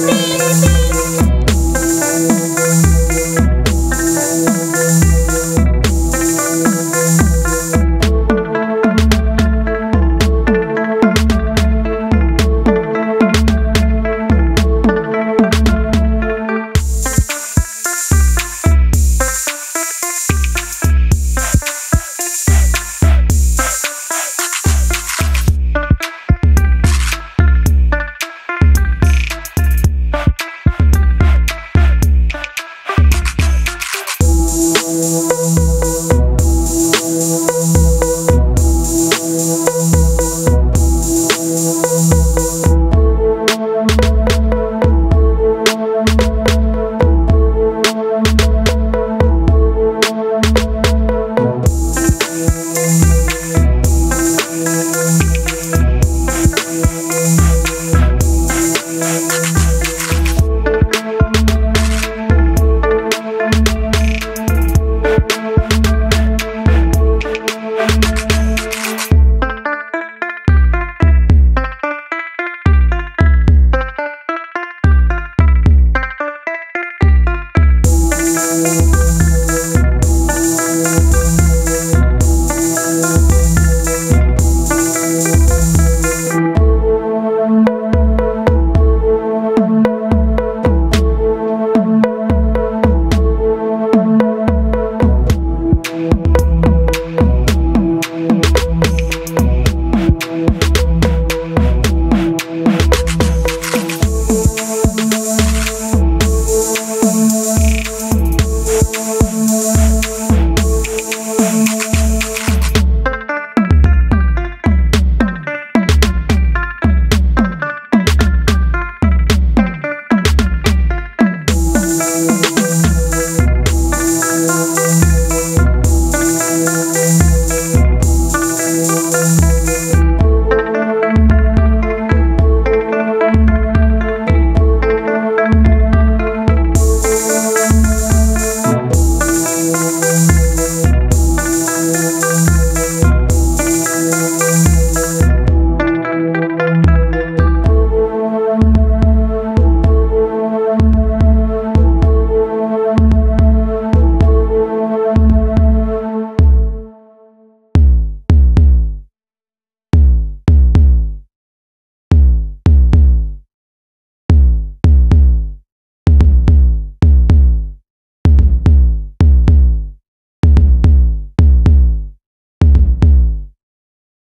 baby.